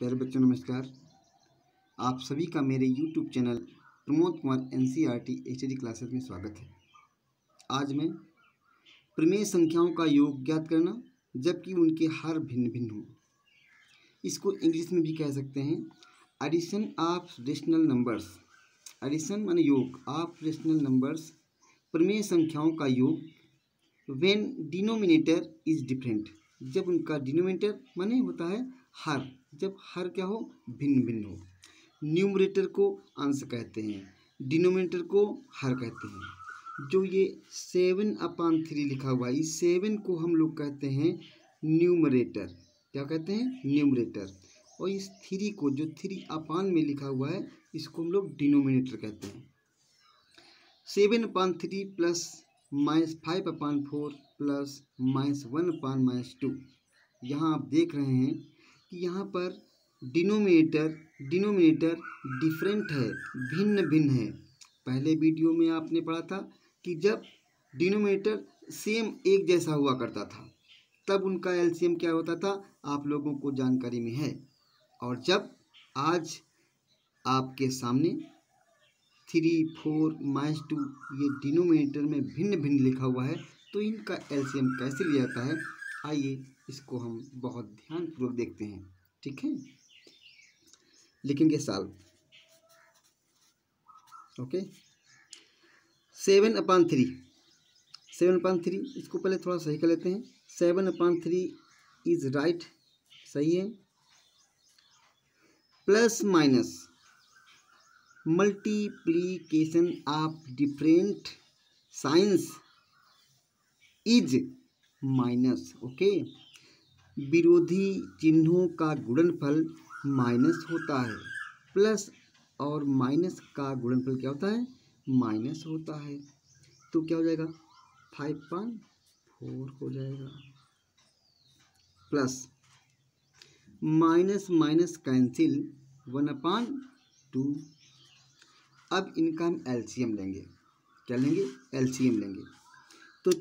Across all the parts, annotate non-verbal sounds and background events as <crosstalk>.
प्यारे बच्चों, नमस्कार। आप सभी का मेरे YouTube channel Pramod Kumar N C R T H classes में स्वागत है। आज मैं प्रमेय संख्याओं का योग ज्ञात करना, जबकि उनके हर भिन्न भिन्न हों। इसको इंग्लिश में भी कह सकते हैं addition of rational numbers addition माने योग ऑफ़ रेशनल नंबर्स प्रमेय संख्याओं का योग वेन डिनोमिनेटर इज़ डिफरेंट जब उनका डिनोमिनेटर माने होता है हर। जब हर क्या हो भिन्न भिन्न हो। न्यूमरेटर को अंश कहते हैं डिनोमिनेटर को हर कहते हैं। जो ये सेवन अपान थ्री लिखा हुआ है, इस सेवन को हम लोग कहते हैं न्यूमरेटर क्या कहते हैं? न्यूमरेटर और इस थ्री को, जो थ्री अपान में लिखा हुआ है, इसको हम लोग डिनोमिनेटर कहते हैं। Seven upon three plus minus five upon four plus minus one upon minus two यहाँ आप देख रहे हैं कि यहाँ पर डिनोमिनेटर डिनोमिनेटर डिफरेंट है, भिन्न भिन्न है। पहले वीडियो में आपने पढ़ा था कि जब डिनोमिनेटर सेम एक जैसा हुआ करता था, तब उनका एलसीएम क्या होता था, आप लोगों को जानकारी में है। और जब आज आपके सामने थ्री, फोर, माइनस टू ये डिनोमिनेटर में भिन्न भिन्न लिखा हुआ है तो इनका एलसीएम कैसे लिया जाता है, आइए इसको हम बहुत ध्यानपूर्वक देखते हैं, ठीक है? लिखेंगे साल। Okay? Seven upon three. Seven upon three, इसको पहले थोड़ा सही कर लेते हैं। Seven upon three is right, सही है? Plus minus multiplication of different signs is minus, okay? विरोधी चिन्हों का गुणनफल माइनस होता है। प्लस और माइनस का गुणनफल क्या होता है? माइनस होता है। तो क्या हो जाएगा? फाइव पान फोर हो जाएगा। Plus minus minus cancel one upon two. अब इनका हम एलसीएम लेंगे। क्या लेंगे? एलसीएम लेंगे। तो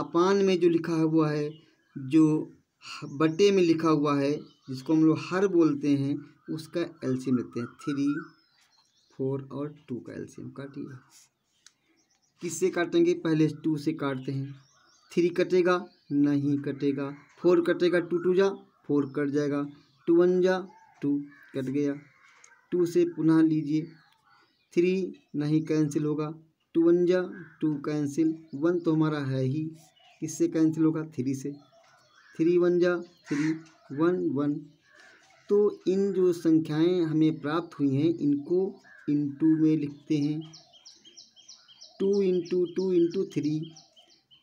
अपान में जो लिखा हुआ है, जो बटे में लिखा हुआ है, जिसको हम लोग हर बोलते हैं, उसका एलसीएम लेते हैं, थ्री, फोर और टू का एलसीएम काटिए किससे काटेंगे? पहले टू से काटते हैं। थ्री कटेगा, नहीं कटेगा। फोर कटेगा, टू टू जा, फोर कट जाएगा। टू वन जा, टू कट गया। टू से पुनः लीजिए। थ्री नहीं कैंसिल होगा। टू वन जा, टू कैंसिल। वन तो हमारा है ही। किससे कैंसिल होगा? थ्री से। थ्री वन जा थ्री वन वन तो इन जो संख्याएँ हमें प्राप्त हुई हैं, इनको इंटू में लिखते हैं। Two into two into three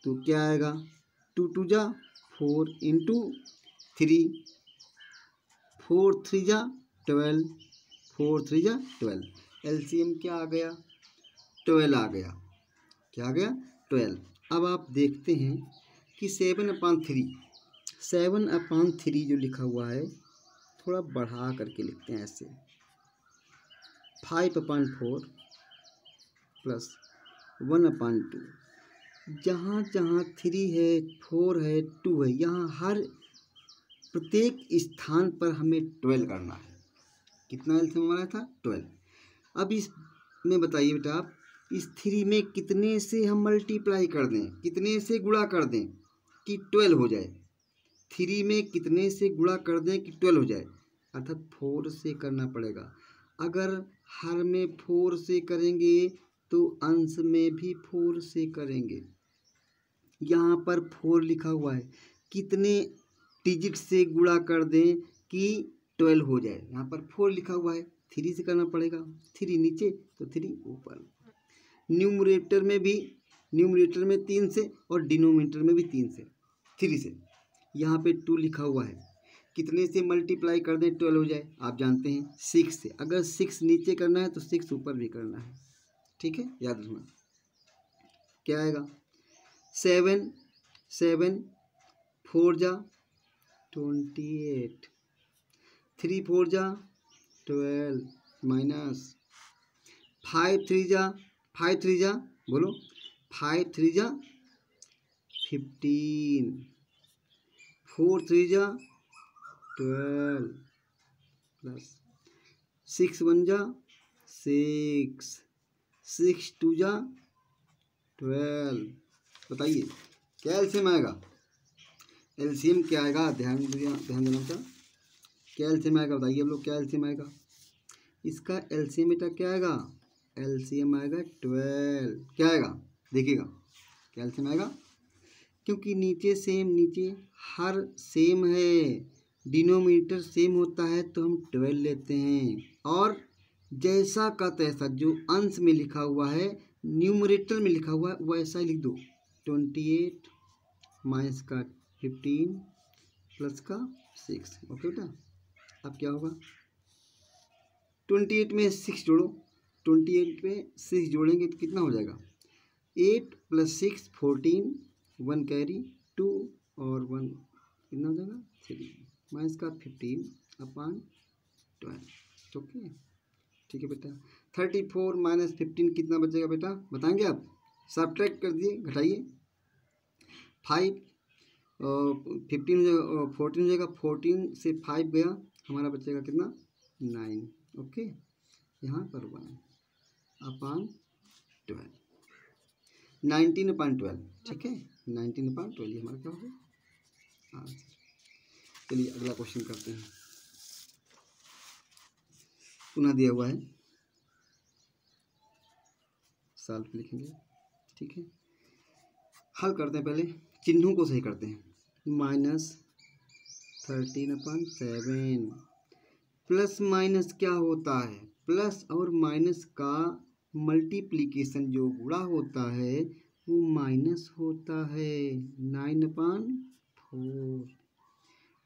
तो क्या आएगा? टू टू जा four into three four three जा ट्वेल्व फोर थ्री जा ट्वेल्व एलसीएम क्या आ गया? ट्वेल्व आ गया। क्या आ गया? ट्वेल्व अब आप देखते हैं कि seven upon three seven upon three जो लिखा हुआ है, थोड़ा बढ़ा करके लिखते हैं ऐसे। Five upon four plus one upon two. जहाँ जहाँ थ्री है, फोर है, टू है, यहाँ हर प्रत्येक स्थान पर हमें ट्वेल्व करना है। कितना एल हमारा था? ट्वेल्व। अब इस, में बताइए बेटा आप, इस थ्री में कितने से हम मल्टीप्लाई कर दें, कितने से गुणा कर दें कि ट्वेल्व हो जाए? थ्री में कितने से गुणा कर दें कि ट्वेल्व हो जाए? अर्थात फोर से करना पड़ेगा। अगर हर में फोर से करेंगे तो अंश में भी फोर से करेंगे। यहाँ पर फोर लिखा हुआ है। कितने डिजिट से गुणा कर दें कि ट्वेल्व हो जाए? यहाँ पर फोर लिखा हुआ है। थ्री से करना पड़ेगा। थ्री नीचे तो थ्री ऊपर। न्यूमरेटर में भी न्यूमरेटर में तीन से और डिनोमिनेटर में भी तीन से। थ्री से। यहाँ पे टू लिखा हुआ है। कितने से मल्टीप्लाई कर दें ट्वेल्व हो जाए। आप जानते हैं सिक्स से। अगर सिक्स नीचे करना है तो सिक्स ऊपर भी करना है। ठीक है? याद रखना। क्या आएगा? सेवन सेवन फोर जा ट्वेंटी एट थ्री फोर जा ट्वेल्व माइनस फाइव थ्री जा फाइव थ्री जा, बोलो। फाइव थ्री जा फिफ्टीन फोर, थ्री जा, ट्वेल्व प्लस सिक्स वन जा, सिक्स सिक्स टू जा, ट्वेल्व। बताइए, क्या एल्सियम आएगा? एल्सियम क्या आएगा? ध्यान ध्यान देना बेटा क्या एल्सियम आएगा? बताइए हम लोग, क्या एल्सियम आएगा? इसका एल्सियम बेटा क्या आएगा? एल्सियम आएगा ट्वेल्व। क्या आएगा? देखिएगा, क्या एल्सियम आएगा? क्योंकि नीचे सेम नीचे हर सेम है। डिनोमीटर सेम होता है तो हम ट्वेल्व लेते हैं। और जैसा का तैसा, जो अंश में लिखा हुआ है न्यूमरेटर में लिखा हुआ है, वैसा ही लिख दो। ट्वेंटी एट माइनस का फिफ्टीन प्लस का सिक्स ओके बेटा? अब क्या होगा? ट्वेंटी एट में सिक्स जोड़ो। ट्वेंटी एट में सिक्स जोड़ेंगे तो कितना हो जाएगा? Eight plus six fourteen one carry, two और वन, कितना हो जाएगा? थ्री। माइनस का फिफ्टीन अपान ट्वेल्व। ओके ठीक है बेटा। थर्टी फोर माइनस फिफ्टीन कितना बचेगा बेटा? बताएँगे आप? सब ट्रैक कर दिए, घटाइए। फाइव फिफ्टीन हो जाएगा फोर्टीन हो जाएगा। फोर्टीन से फाइव गया, हमारा बचेगा कितना? नाइन। ओके? यहाँ पर one upon twelve. Nineteen upon twelve. ठीक है? नाइनटीन अपान ट्वेल्व हमारा क्या होगा हाँ चलिए, अगला क्वेश्चन करते हैं। पुनः दिया हुआ है। साल लिखेंगे। ठीक है। हल करते हैं पहले। चिन्हों को सही करते हैं। Minus thirteen upon seven. Plus minus क्या होता है? प्लस और माइनस का मल्टीप्लीकेशन जो गुड़ा होता है वो माइनस होता है nine upon four.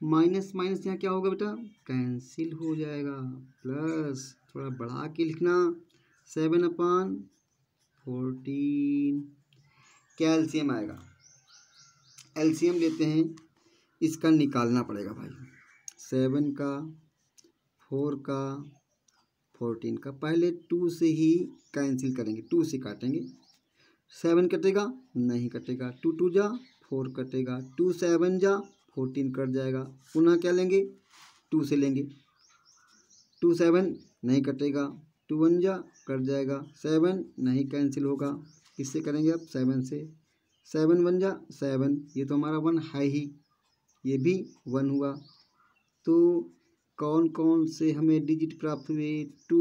Minus minus यहाँ क्या होगा बेटा? कैंसिल हो जाएगा। प्लस थोड़ा बढ़ा के लिखना। Seven upon fourteen. क्या एल्सियम आएगा। एल्सियम लेते हैं। इसका निकालना पड़ेगा भाई। सेवन का, फोर का, फोर्टीन का। पहले टू से ही कैंसिल करेंगे। टू से काटेंगे। सेवन कटेगा, नहीं कटेगा। टू टू जा, फोर कटेगा। टू सेवन जा, फोर्टीन कट जाएगा। पुनः क्या लेंगे? टू से लेंगे। टू सेवन नहीं कटेगा। टू वन जा, कट जाएगा। सेवन नहीं कैंसिल होगा। किससे करेंगे आप? सेवन से। सेवन वन जा, सेवन। ये तो हमारा वन है ही। ये भी वन हुआ। तो कौन कौन से हमें डिजिट प्राप्त हुए? टू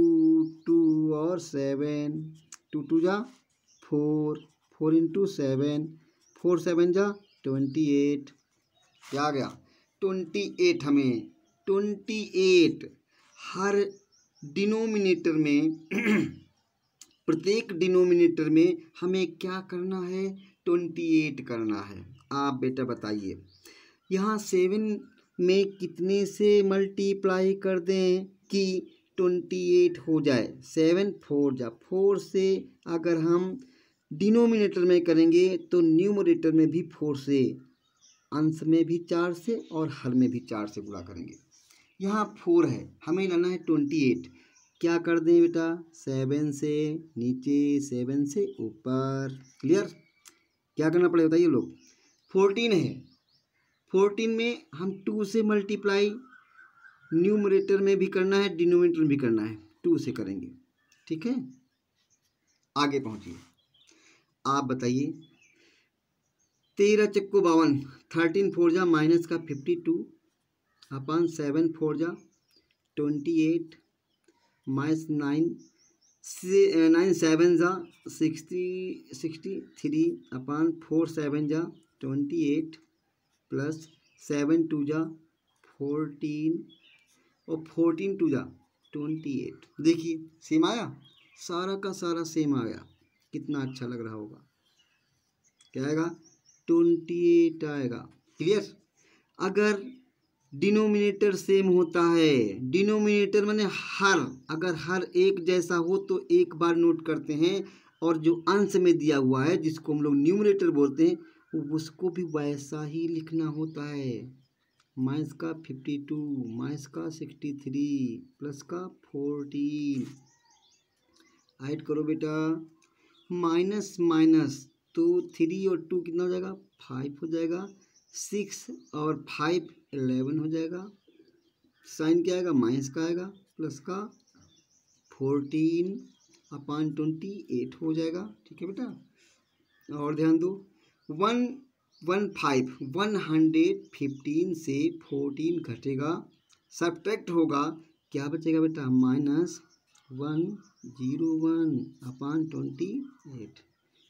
टू और सेवन। टू टू जा four four into seven four seven जा ट्वेंटी एट क्या आ गया। ट्वेंटी एट हमें ट्वेंटी एट हर डिनोमिनेटर में, <clears throat> प्रत्येक डिनोमिनेटर में हमें क्या करना है? ट्वेंटी एट करना है। आप बेटा बताइए, यहाँ सेवन में कितने से मल्टीप्लाई कर दें कि ट्वेंटी एट हो जाए? सेवन फोर जा। फोर से अगर हम डिनोमिनेटर में करेंगे तो न्यूमरेटर में भी फोर से, अंश में भी चार से और हर में भी चार से गुणा करेंगे। यहाँ फोर है, हमें लाना है ट्वेंटी एट। क्या कर दें बेटा? सेवन से, नीचे सेवन से, ऊपर। क्लियर? क्या करना पड़ेगा बताइए लोग? फोर्टीन है। फोर्टीन में हम टू से मल्टीप्लाई, न्यूमरेटर में भी करना है, डिनोमिनेटर में भी करना है। टू से करेंगे। ठीक है? आगे पहुंचिए। आप बताइए। तेरह चक्को बावन थर्टीन फोर जा माइनस का fifty two upon seven four जा twenty eight minus nine nine seven जा sixty sixty three upon four seven जा twenty eight plus seven two जा फोर्टीन और फोर्टीन टू जा ट्वेंटी एट देखिए सेम आया? सारा का सारा सेम आ गया। कितना अच्छा लग रहा होगा। क्या आएगा? ट्वेंटी एट आएगा। क्लियर अगर डिनोमिनेटर सेम होता है डिनोमिनेटर मैंने हर, अगर हर एक जैसा हो तो एक बार नोट करते हैं और जो अंश में दिया हुआ है, जिसको हम लोग न्यूमिनेटर बोलते हैं, उसको भी वैसा ही लिखना होता है। माइनस का फिफ्टी टू माइनस का सिक्सटी थ्री प्लस का फोर्टीन ऐड करो बेटा। माइनस माइनस तो थ्री और टू कितना हो जाएगा? फाइव हो जाएगा। सिक्स और फाइव एलेवन हो जाएगा। साइन क्या आएगा? माइनस का आएगा, प्लस का। फोर्टीन अपान ट्वेंटी एट हो जाएगा। ठीक है बेटा? और ध्यान दो। One one five, one hundred fifteen से फोर्टीन घटेगा। सब्ट्रैक्ट होगा। क्या बचेगा बेटा? Minus one zero one upon twenty eight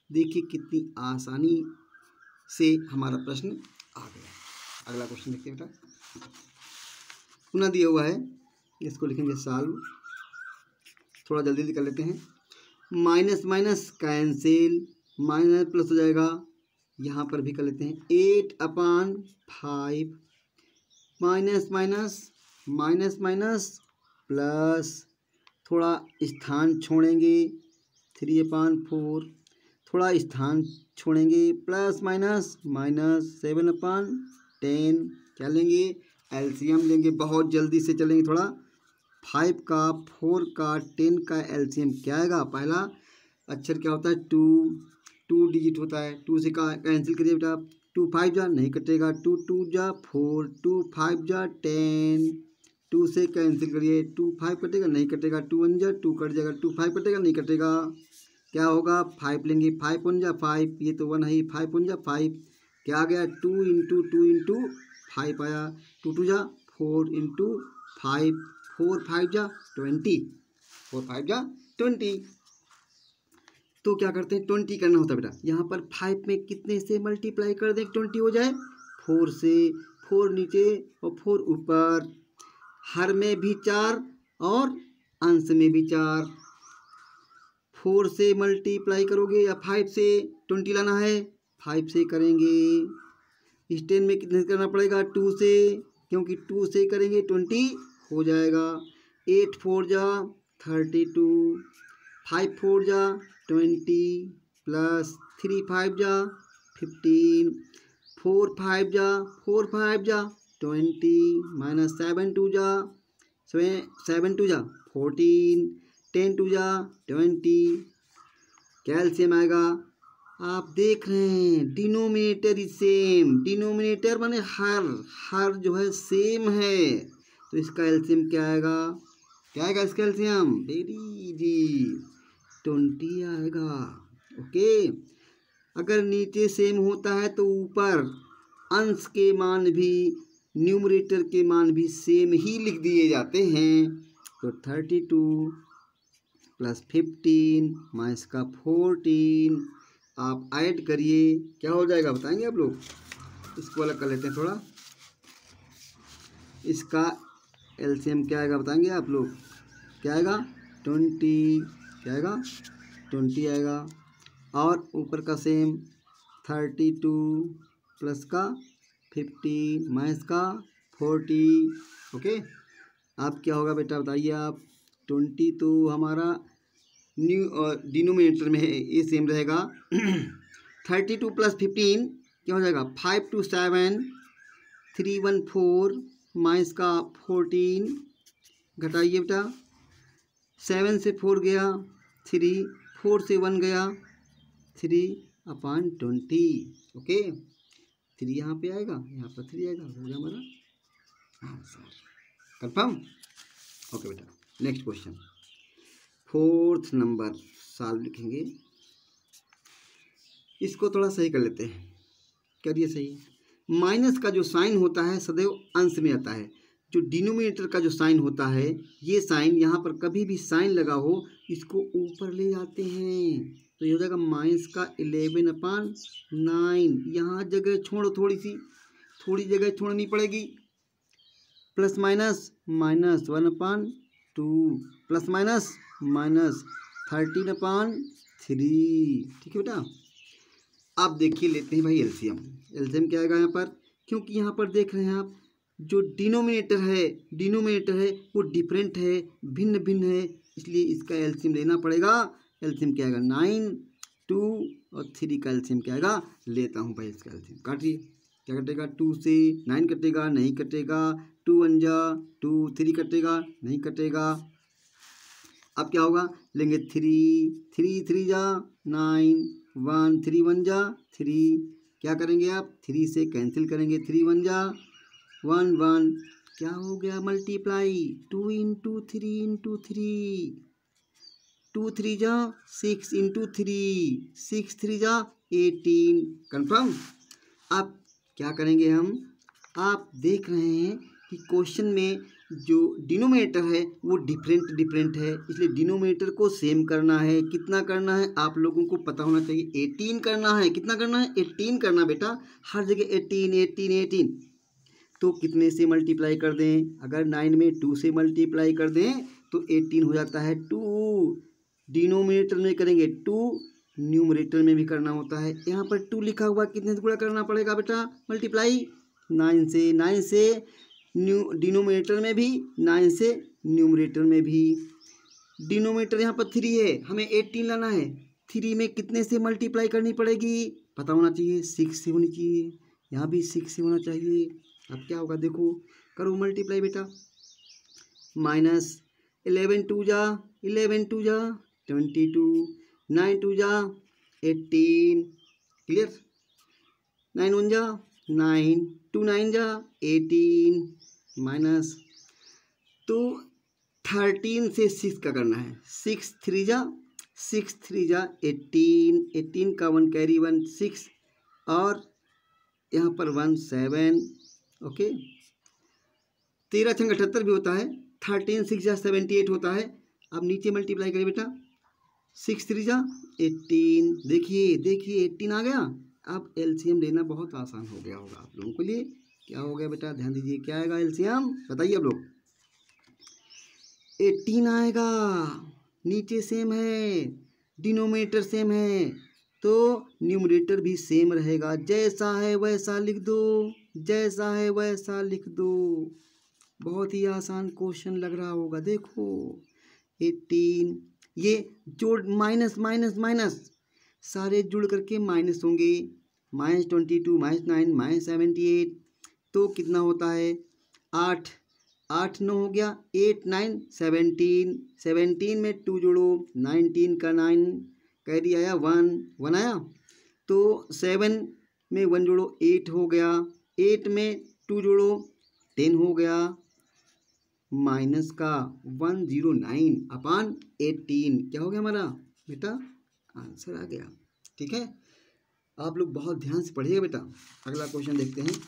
देखिए कितनी आसानी से हमारा प्रश्न आ गया। अगला क्वेश्चन देखिए बेटा। पुनः दिया हुआ है। इसको लिखेंगे साल्व थोड़ा जल्दी जल्दी कर लेते हैं। Minus minus cancel minus plus हो जाएगा। यहाँ पर भी कर लेते हैं। Eight upon five minus minus. Minus minus. Plus थोड़ा स्थान छोड़ेंगे। Three upon four. थोड़ा स्थान छोड़ेंगे, plus minus minus seven upon ten. क्या लेंगे? एलसीएम लेंगे, बहुत जल्दी से चलेंगे थोड़ा। फाइव का, फोर का, टेन का एलसीएम क्या आएगा? पहला अक्षर क्या होता है? टू टू डिजिट होता है। टू से का, कैंसिल करिए बेटा। टू फाइव जा, नहीं कटेगा। टू टू जा, फोर। टू फाइव जा, टेन। टू से कैंसिल करिए। टू फाइव कटेगा, नहीं कटेगा। टू वन जा, टू कट जाएगा। टू फाइव कटेगा, नहीं कटेगा। क्या होगा? फाइव लेंगे। फाइव वन जा? फाइव ये तो वन है फाइव वन जा? फाइव क्या आ गया? Two into two into five आया। टू टू जा? Four into five four five जा? ट्वेंटी फोर फाइव जा? ट्वेंटी तो क्या करते हैं? ट्वेंटी करना होता है बेटा। यहाँ पर फाइव में कितने से मल्टीप्लाई कर दें? ट्वेंटी हो जाए। फोर से। फोर नीचे और फोर ऊपर। हर में भी चार और अंश में भी चार। फोर से मल्टीप्लाई करोगे या फाइव से, ट्वेंटी लाना है, फाइव से करेंगे। इस टेन में कितने करना पड़ेगा? टू से, क्योंकि टू से करेंगे, ट्वेंटी हो जाएगा। एट फोर जा, थर्टी टू। फाइव फोर जा, ट्वेंटी प्लस थ्री फाइव जा, फिफ्टीन। फोर फाइव जा, फोर फाइव जा, ट्वेंटी। माइनस सेवन टू जा सेवन टू जा, फोर्टीन। टेन टू जा, ट्वेंटी। कैल्शियम आएगा। आप देख रहे हैं, डिनोमिनेटर इज़ सेम। डिनोमिनेटर माने हर हर जो है सेम है। तो इसका एल्शियम क्या आएगा? क्या आएगा इसका एल्शियम वेरी इजी ट्वेंटी आएगा। ओके। अगर नीचे सेम होता है तो ऊपर अंश के मान भी, न्यूमरेटर के मान भी सेम ही लिख दिए जाते हैं। तो thirty two plus fifteen minus का फोर्टीन। आप ऐड करिए, क्या हो जाएगा बताएँगे आप लोग? इसको अलग कर लेते हैं थोड़ा। इसका एलसीएम क्या आएगा बताएँगे आप लोग? क्या आएगा? ट्वेंटी। क्या आएगा? ट्वेंटी आएगा। और ऊपर का सेम थर्टी टू प्लस का फिफ्टी माइनस का फोर्टी। ओके? आप क्या होगा बेटा बताइए आप। ट्वेंटी तो हमारा न्यू डिनोमिनेटर में है, ये सेम रहेगा। <clears throat> थर्टी टू प्लस फिफ्टीन क्या हो जाएगा? Five two seven three one four minus का फोर्टीन घटाइए बेटा। सेवन से फोर गया थ्री फोर से वन गया three upon twenty okay three यहाँ पे आएगा, यहाँ पर थ्री आएगा, हो गया हमारा। आंसर कंफर्म ओके बेटा। नेक्स्ट क्वेश्चन फोर्थ नंबर साल लिखेंगे। इसको थोड़ा सही कर लेते हैं। करिए सही। माइनस का जो साइन होता है, सदैव अंश में आता है। जो डिनोमिनेटर का जो साइन होता है, ये साइन यहाँ पर कभी भी साइन लगा हो, इसको ऊपर ले जाते हैं। तो ये हो जाएगा माइनस का इलेवन अपान नाइन यहाँ जगह छोड़ो थोड़ी सी थोड़ी जगह छोड़नी पड़ेगी। Plus minus minus one upon two, plus minus minus thirteen upon three. ठीक है बेटा? आप देखिए लेते हैं भाई एलसीएम। एलसीएम क्या आएगा यहाँ पर? क्योंकि यहाँ पर देख रहे हैं आप, जो डिनोमिनेटर है डिनोमिनेटर है, वो डिफरेंट है भिन्न भिन्न है, इसलिए इसका एलसीएम लेना पड़ेगा। एलसीएम क्या आएगा? नाइन, टू और थ्री का एलसीएम क्या आएगा? लेता हूँ भाई इसका एलसीएम। काटिए क्या कटेगा? टू से नाइन कटेगा, नहीं कटेगा? टू वन जा, टू थ्री कटेगा, नहीं कटेगा। अब क्या होगा? लेंगे थ्री थ्री थ्री जा, नाइन, वन थ्री वन जा, थ्री। क्या करेंगे आप? थ्री से कैंसिल करेंगे, थ्री वन जा, वन वन। क्या हो गया? Multiply. Two into three into three. Two three जा, six into three. Six three जा, एटीन। कन्फर्म? अब क्या करेंगे हम? आप देख रहे हैं कि क्वेश्चन में जो डिनोमिनेटर है, वो डिफरेंट डिफरेंट है। इसलिए डिनोमिनेटर को सेम करना है। कितना करना है? आप लोगों को पता होना चाहिए। एटीन करना है। कितना करना है? एटीन करना बेटा। हर जगह एटीन एटीन एटीन तो कितने से मल्टीप्लाई कर दें? अगर नाइन में टू से मल्टीप्लाई कर दें तो एटीन हो जाता है टू डिनोमिनेटर में करेंगे टू न्यूमरेटर में भी करना होता है। यहाँ पर टू लिखा हुआ कितने से गुणा करना पड़ेगा बेटा? मल्टीप्लाई नाइन से। नाइन से न्यू, डिनोमिनेटर में भी, नाइन से न्यूमरेटर में भी। डिनोमिनेटर यहाँ पर थ्री है, हमें एट्टीन लाना है। थ्री में कितने से मल्टीप्लाई करनी पड़ेगी? पता होना चाहिए सिक्स से होनी चाहिए, यहाँ भी सिक्स से होना चाहिए। अब क्या होगा, देखो, करो मल्टीप्लाई बेटा। माइनस इलेवन टू जा इलेवन टू जा ट्वेंटी टू नाइन टू जा एट्टीन क्लियर नाइन वन जा नाइन टू नाइन जा एटीन माइनस तो थर्टीन से सिक्स का करना है। सिक्स थ्री जा, सिक्स थ्री जा, एटीन एटीन का वन कैरी वन, सिक्स, और यहाँ पर वन सेवन, ओके? तेरह छंग अठहत्तर भी होता है, थर्टीन सिक्स जा, सेवेंटी एट होता है। अब नीचे मल्टीप्लाई करिए बेटा। सिक्स थ्री जा एट्टीन देखिए देखिए एट्टीन आ गया। अब एलसीएम लेना बहुत आसान हो गया होगा आप लोगों के लिए। क्या हो गया बेटा? ध्यान दीजिए, क्या आएगा? एलसीएम बताइए आप लोग। एटीन आएगा। नीचे सेम है। डिनोमिनेटर सेम है। तो न्यूमरेटर भी सेम रहेगा। जैसा है वैसा लिख दो। जैसा है वैसा लिख दो। बहुत ही आसान क्वेश्चन लग रहा होगा। देखो। एटीन ये जोड़ माइनस माइनस माइनस सारे जुड़ करके माइनस होंगे। Minus twenty two minus nine minus seventy eight तो कितना होता है? आठ। आठ नौ हो गया। Eight nine. सेवनटीन। सेवनटीन में टू जोड़ो। नाइनटीन का नाइन। कह दिया आया वन। वन आया? तो सेवन में वन जोड़ो। एट हो गया। एट में टू जोड़ो। टेन हो गया। माइनस का one zero nine upon eighteen. क्या हो गया हमारा? बेटा, आंसर आ गया। ठीक है? आप लोग बहुत ध्यान से पढ़िएगा बेटा। अगला क्वेश्चन देखते हैं।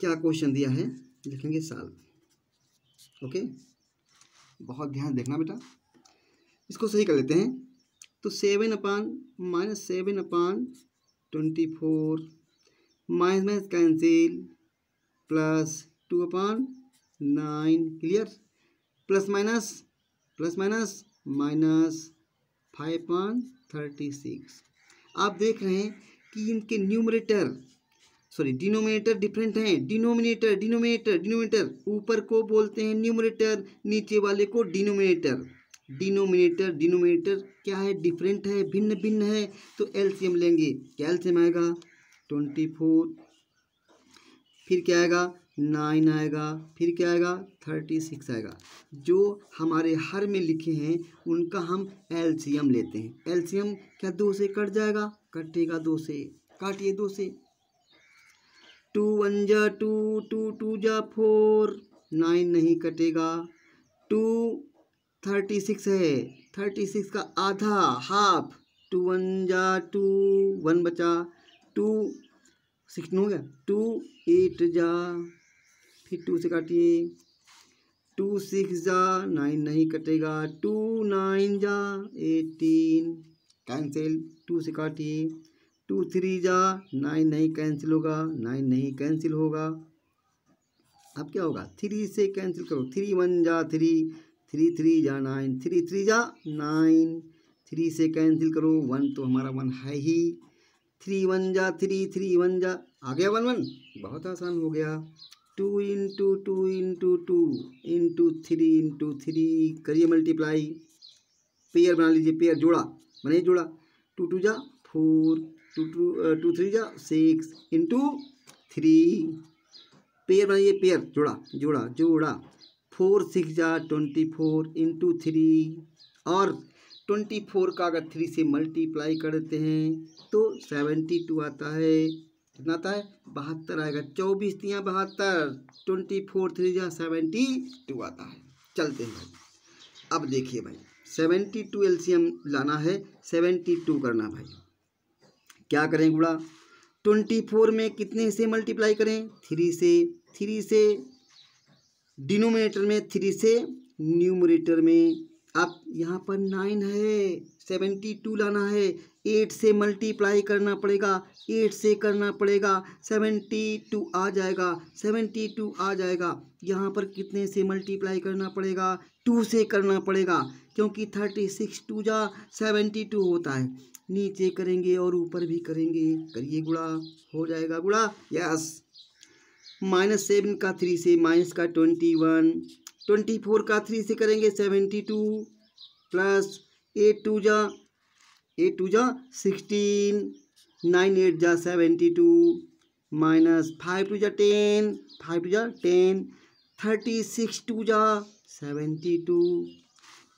क्या क्वेश्चन दिया है, लिखेंगे साल। ओके बहुत ध्यान देखना बेटा। इसको सही कर लेते हैं। तो seven upon minus seven upon twenty four minus minus cancel plus two upon nine clear plus minus plus minus minus five upon thirty six आप देख रहे हैं कि इनके न्यूमरेटर सॉरी डिनोमिनेटर डिफरेंट हैं। डिनोमिनेटर डिनोमिनेटर डिनोमिनेटर ऊपर को बोलते हैं न्यूमिनेटर नीचे वाले को डिनोमिनेटर डिनोमिनेटर डिनोमिनेटर क्या है? डिफरेंट है, भिन्न भिन्न है। तो एलसीएम लेंगे। क्या एलसीएम आएगा ट्वेंटी फोर फिर क्या आएगा? नाइन आएगा। फिर क्या आएगा? थर्टी सिक्स आएगा। जो हमारे हर में लिखे हैं, उनका हम एलसीएम लेते हैं। एलसीएम क्या दो से कट जाएगा? कटेगा दो से। काटिए दो से। टू वन जा, टू टू टू जा, फोर, नाइन नहीं कटेगा। टू थर्टी सिक्स है। थर्टी सिक्स का आधा, हाफ़, टू वन जा, टू वन बचा। टू सिक्सटीन हो गया। टू एट जा, फिर टू से काटिए। टू सिक्स जा, नाइन नहीं कटेगा। टू नाइन जा, एटीन, कैंसिल। टू से काटिए। टू थ्री जा, नाइन नहीं कैंसिल होगा, नाइन नहीं कैंसिल होगा। अब क्या होगा? थ्री से कैंसिल करो। थ्री वन जा, थ्री थ्री थ्री जा, नाइन। थ्री थ्री जा, नाइन। थ्री से कैंसिल करो। वन तो हमारा वन है ही। थ्री वन जा, थ्री थ्री वन जा। आ गया वन वन? बहुत आसान हो गया। Two into two into two into three into three. करिए मल्टीप्लाई पेयर बना लीजिए पेयर जोड़ा। बनाइए जोड़ा। टू टू जा four two two two three जा सिक्स इंटू थ्री पेयर बनाइए पेयर जोड़ा जोड़ा जोड़ा. फोर सिक्स जा ट्वेंटी फोर इंटू थ्री और ट्वेंटी फोर का अगर थ्री से मल्टीप्लाई करते हैं तो सेवेंटी टू आता है. कितना आता है? बहत्तर आएगा. चौबीस तिया बहत्तर. ट्वेंटी फोर थ्री जा सेवेंटी टू आता है. चलते हैं भाई. अब देखिए भाई. सेवेंटी टू एलसीएम लाना है. सेवेंटी टू करना भाई. क्या करें गुड़ा? ट्वेंटी फोर में कितने से मल्टीप्लाई करें? थ्री से थ्री से डिनोमिनेटर में थ्री से न्यूमरेटर में। अब यहाँ पर नाइन है सेवेंटी टू लाना है। एट से मल्टीप्लाई करना पड़ेगा एट से करना पड़ेगा सेवेंटी टू आ जाएगा सेवेंटी टू आ जाएगा। यहाँ पर कितने से मल्टीप्लाई करना पड़ेगा? टू से करना पड़ेगा, क्योंकि थर्टी सिक्स टू जा सेवेंटी टू होता है। नीचे करेंगे और ऊपर भी करेंगे। करिए गुड़ा हो जाएगा गुड़ा यस माइनस सेवन का थ्री से माइनस का ट्वेंटी वन ट्वेंटी फोर का थ्री से करेंगे seventy two plus eight two जा एट टू जा सिक्सटीन नाइन एट जा seventy two minus five two जा टेन फाइव टू जा टेन थर्टी सिक्स टू जा सेवेंटी टू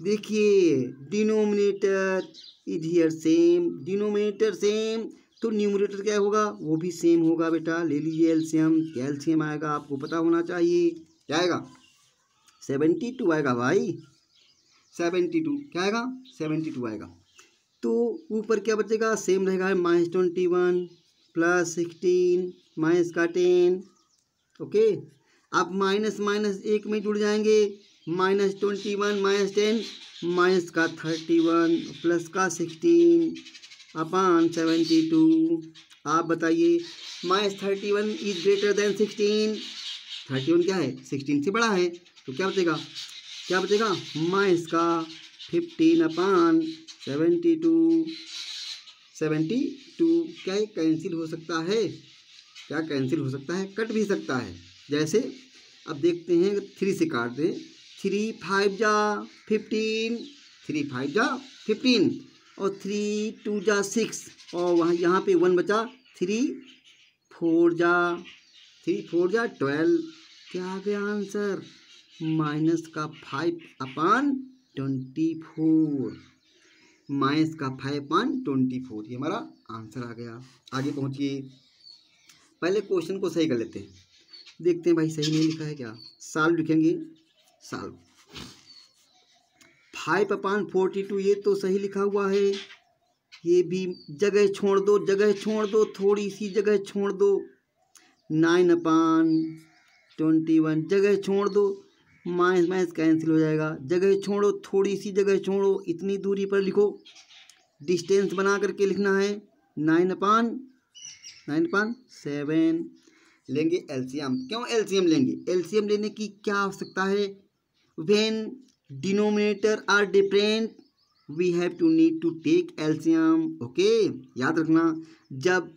देखिए denominator here same denominator same तो न्यूमरेटर क्या होगा? वो भी सेम होगा बेटा। ले लीजिए एल्शियम क्या एल्शियम आएगा, आपको पता होना चाहिए। क्या आएगा? सेवेंटी टू आएगा भाई। सेवेंटी टू क्या आएगा? सेवेंटी टू आएगा। तो ऊपर क्या बचेगा? सेम रहेगा minus twenty one plus sixteen minus का टेन ओके आप माइनस माइनस एक में जुड़ जाएँगे। Minus twenty one, minus ten, minus का थर्टी वन, प्लस का सिक्सटीन, अपान सेवेंटी टू। आप बताइए, minus thirty one is greater than sixteen. Thirty one क्या है? सिक्सटीन से बड़ा है। तो क्या बचेगा? क्या बचेगा? माइनस का fifteen upon seventy two. Seventy two क्या ये कैंसिल हो सकता है? क्या कैंसिल हो सकता है? कट भी सकता है। जैसे, अब देखते हैं थ्री से काट दें। थ्री फाइव जा फिफ्टीन थ्री फाइव जा फिफ्टीन और थ्री टू जा सिक्स और वहाँ यहाँ पे वन बचा थ्री फोर जा थ्री फोर जा ट्वेल्व क्या आ गया आंसर माइनस का five upon twenty four minus का फाइव अपान ट्वेंटी फोर ये हमारा आंसर आ गया। आगे पहुँचिए। पहले क्वेश्चन को सही कर लेते हैं। देखते हैं भाई सही नहीं लिखा है क्या। साल लिखेंगे। साल फाइव अपान फोर्टी टू ये तो सही लिखा हुआ है। ये भी जगह छोड़ दो, जगह छोड़ दो, थोड़ी सी जगह छोड़ दो। नाइन अपान ट्वेंटी वन जगह छोड़ दो। माइनस माइनस कैंसिल हो जाएगा। जगह छोड़ो, थोड़ी सी जगह छोड़ो, इतनी दूरी पर लिखो। डिस्टेंस बना करके लिखना है। Nine upon nine upon seven लेंगे एलसीएम क्यों एलसीएम लेंगे? एलसीएम लेने की क्या आवश्यकता है? When denominator are different we have to need to take LCM okay याद रखना, जब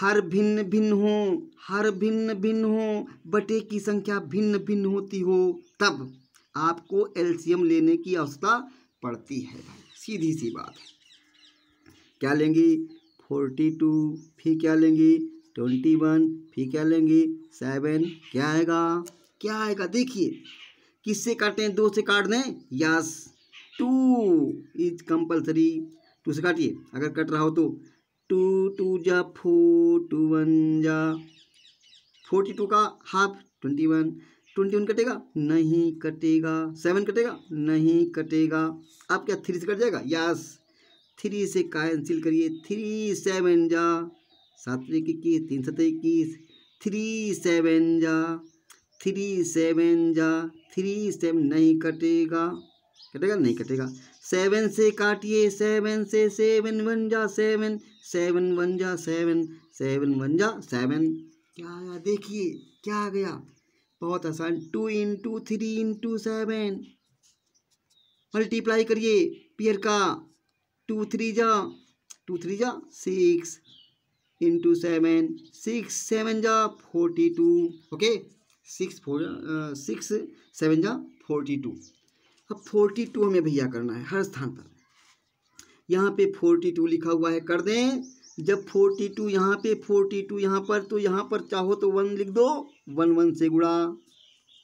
हर भिन्न भिन्न हो, हर भिन्न भिन्न हो, बटे की संख्या भिन्न भिन्न होती हो, तब आपको एल्शियम लेने की आवश्यकता पड़ती है सीधी सी बात है। क्या लेंगे? फोर्टी टू फिर क्या लेंगे? ट्वेंटी वन फिर क्या लेंगे? सेवन क्या आएगा? क्या आएगा? देखिए किससे काटें दो से काट दें? Yes. Two. Is compulsory. Two से काटिए। अगर कट रहा हो तो। टू टू जा, फोर, टू वन जा। फोर्टी टू का half. Twenty one. Twenty one कटेगा? नहीं कटेगा। सेवन कटेगा? नहीं कटेगा। आप क्या थ्री से कट जाएगा? यस। थ्री से कैंसिल करिए। थ्री सेवन जा। सात इक्कीस, तीन सत इक्कीस थ्री सेवन जा। थ्री सेवन जा, थ्री सेवन नहीं कटेगा। कटेगा नहीं कटेगा? सेवन से काटिए, सेवन से सेवन वन जा, सेवन सेवन वन जा, सेवन सेवन वन जा, सेवन। क्या आया देखिए, क्या आ गया? बहुत आसान। Two into three into seven. Multiply करिए पियर का। टू थ्री जा, टू थ्री जा, six. Into seven, six, seven जा, forty two. Okay? Six four six, seven जा फोर्टी टू। अब फोर्टी टू हमें भैया करना है हर स्थान पर। यहाँ पे फोर्टी टू लिखा हुआ है, कर दें। जब फोर्टी टू यहाँ पे, फोर्टी टू यहाँ पर तो यहाँ पर चाहो तो वन लिख दो, वन वन से गुड़ा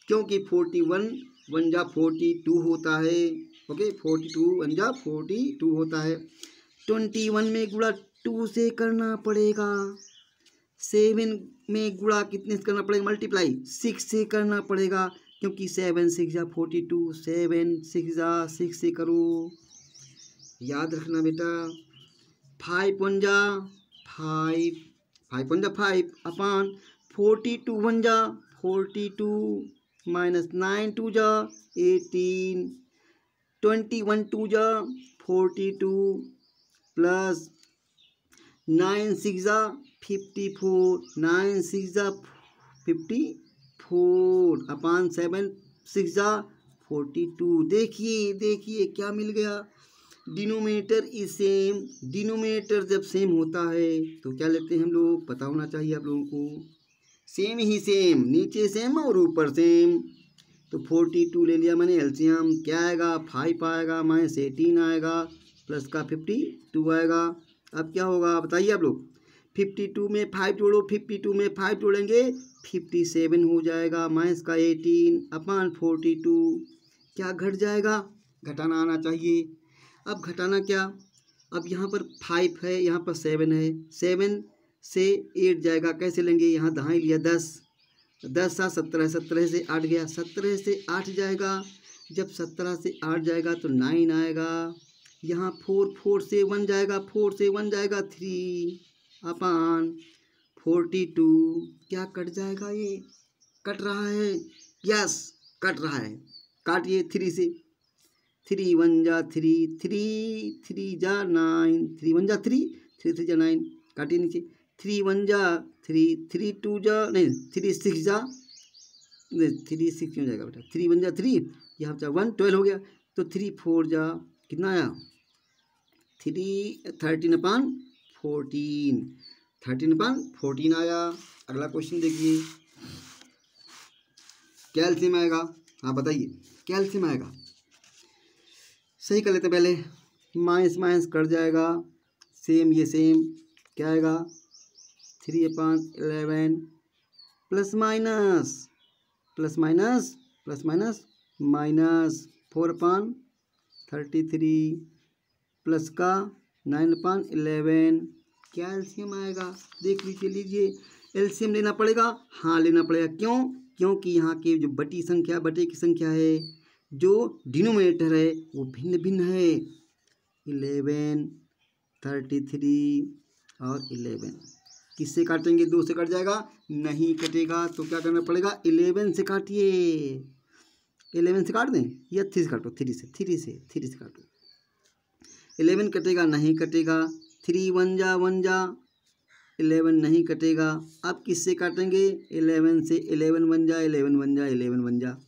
क्योंकि फोर्टी वन वन जा फोर्टी टू होता है, ओके? फोर्टी टू, वन जा फोर्टी टू होता है। ट्वेंटी वन में गुड़ा टू से करना पड़ेगा। सेवन में गुणा कितने से करना पड़ेगा? मल्टीप्लाई सिक्स से करना पड़ेगा, क्योंकि सेवन सिक्स जा फोर्टी टू सेवन सिक्स जा सिक्स से करो। याद रखना बेटा। फाइव वन जा फाइव फाइव वन जा five upon. Forty two one जा forty two minus nine two जा एटीन ट्वेंटी वन टू जा forty two plus nine six जा फिफ्टी फोर नाइन सिक्स जा fifty four upon seven six जा forty two देखिए देखिए, क्या मिल गया? डिनोमिनेटर इज़ सेम डिनोमिनेटर जब सेम होता है तो क्या लेते हैं हम लोग? पता होना चाहिए आप लोगों को। सेम ही सेम नीचे सेम और ऊपर सेम तो फोर्टी टू ले लिया मैंने एल्शियम क्या आएगा? फाइव आएगा माइनस एटीन आएगा प्लस का फिफ्टी टू आएगा। अब क्या होगा? बताइए आप लोग। फिफ्टी टू में फाइव जोड़ो फिफ्टी टू में फाइव जोड़ेंगे फिफ्टी सेवन हो जाएगा माइनस का एटीन अपान फोर्टी टू क्या घट जाएगा? घटाना आना चाहिए। अब घटाना क्या? अब यहाँ पर फाइव है, यहाँ पर सेवन है। सेवन से एट जाएगा, कैसे लेंगे? यहाँ दहाई लिया दस। दस सात, सत्रह सत्रह से आठ गया। सत्रह से आठ जाएगा। जब सत्रह से आठ जाएगा तो नाइन आएगा। यहाँ फोर फोर से वन जाएगा फोर से वन जाएगा थ्री अपान। Forty two. क्या कट जाएगा ये? कट रहा है? यस, कट रहा है। काटिए थ्री से। थ्री वन जा थ्री थ्री थ्री जा नाइन, थ्री वन जा थ्री थ्री थ्री जा नाइन। काटिए नीचे। थ्री वन जा थ्री थ्री टू जा, नहीं, थ्री सिक्स जा। नहीं, थ्री सिक्स क्यों जाएगा बेटा? थ्री वन जा थ्री, यहाँ जा वन, ट्वेल्व हो गया। तो थ्री फोर जा, कितना आया? Three thirteen upon. Fourteen thirteen upon fourteen आया। अगला क्वेश्चन देखिए। कैल्शियम आएगा। हाँ बताइए कैल्शियम आएगा। सही कर लेते पहले। माइनस माइनस कट जाएगा। सेम ये सेम क्या आएगा? Three upon eleven plus minus plus minus plus minus minus four upon thirty three plus का नाइन अपान इलेवन क्या एल्शियम आएगा? देख लीजिए लीजिए। एल्शियम लेना पड़ेगा? हाँ लेना पड़ेगा। क्यों? क्योंकि यहाँ की जो बटी संख्या, बटे की संख्या है, जो डिनोमिनेटर है, वो भिन्न भिन्न है। इलेवन, थर्टी थ्री और इलेवन। किससे काटेंगे? दो से कट जाएगा। नहीं कटेगा तो क्या करना पड़ेगा? इलेवन से काटिए। इलेवन से काट दें? या थ्री से काटो थ्री से थ्री से थ्री से काटो इलेवन कटेगा, नहीं कटेगा? थ्री वन जा वन जा, इलेवन नहीं कटेगा। अब किससे काटेंगे? इलेवन से इलेवन वन जा, इलेवन वन जा, इलेवन वन जा।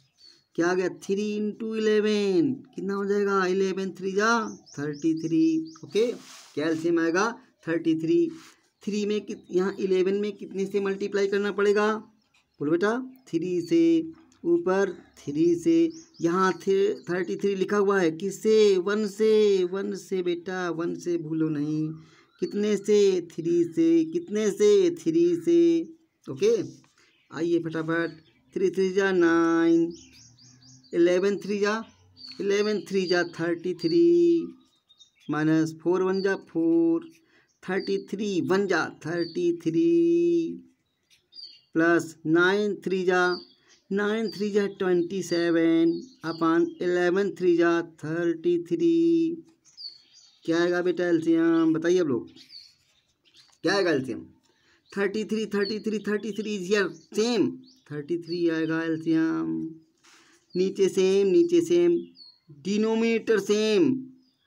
क्या आ गया? Three into eleven. कितना हो जाएगा? इलेवन थ्री जा, थर्टी थ्री। ओके? कैल्शियम आएगा, थर्टी थ्री। थ्री में कित, यहाँ इलेवन में कितने से मल्टीप्लाई करना पड़ेगा? बोलो बेटा, थ्री से। ऊपर थ्री से, यहाँ थे थर्टी थ्री लिखा हुआ है किससे वन से वन से बेटा, वन से भूलो नहीं। कितने से? थ्री से। कितने से? थ्री से। ओके? आइए फटाफट। थ्री थ्री जा, नाइन। एलेवन थ्री जा। एलेवन थ्री जा thirty three minus four, one जा, फोर। थर्टी थ्री वन जा thirty three plus nine, three जा। नाइन थ्री जा ट्वेंटी सेवन, अपान एलेवन थ्री जा थर्टी थ्री। क्या आएगा बेटा एल्सियम? बताइए अब लोग। क्या आएगा LCM thirty three thirty three thirty three is your same thirty three आएगा एल्शियम नीचे सेम नीचे सेम डिनोमिनेटर सेम